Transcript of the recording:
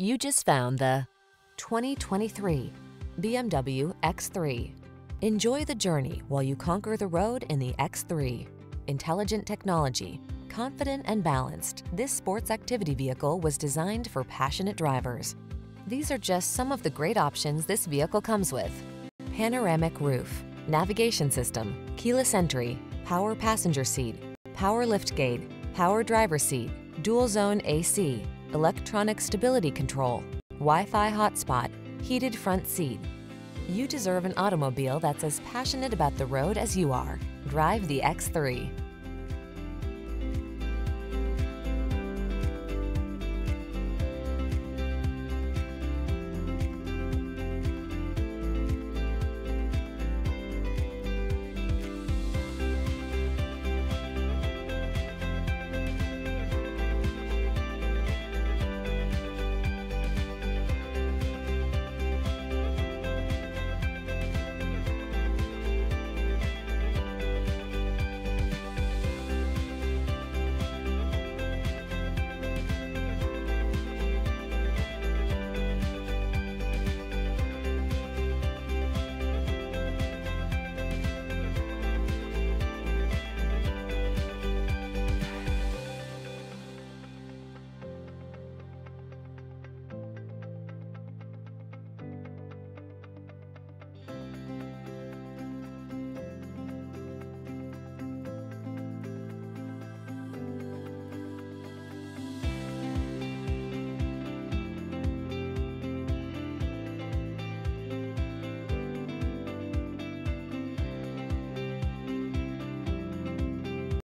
You just found the 2023 BMW X3. Enjoy the journey while you conquer the road in the X3. Intelligent technology, confident and balanced, this sports activity vehicle was designed for passionate drivers. These are just some of the great options this vehicle comes with. Panoramic roof, navigation system, keyless entry, power passenger seat, power liftgate, power driver seat, dual zone AC, electronic stability control, Wi-Fi hotspot, heated front seat. You deserve an automobile that's as passionate about the road as you are. Drive the X3.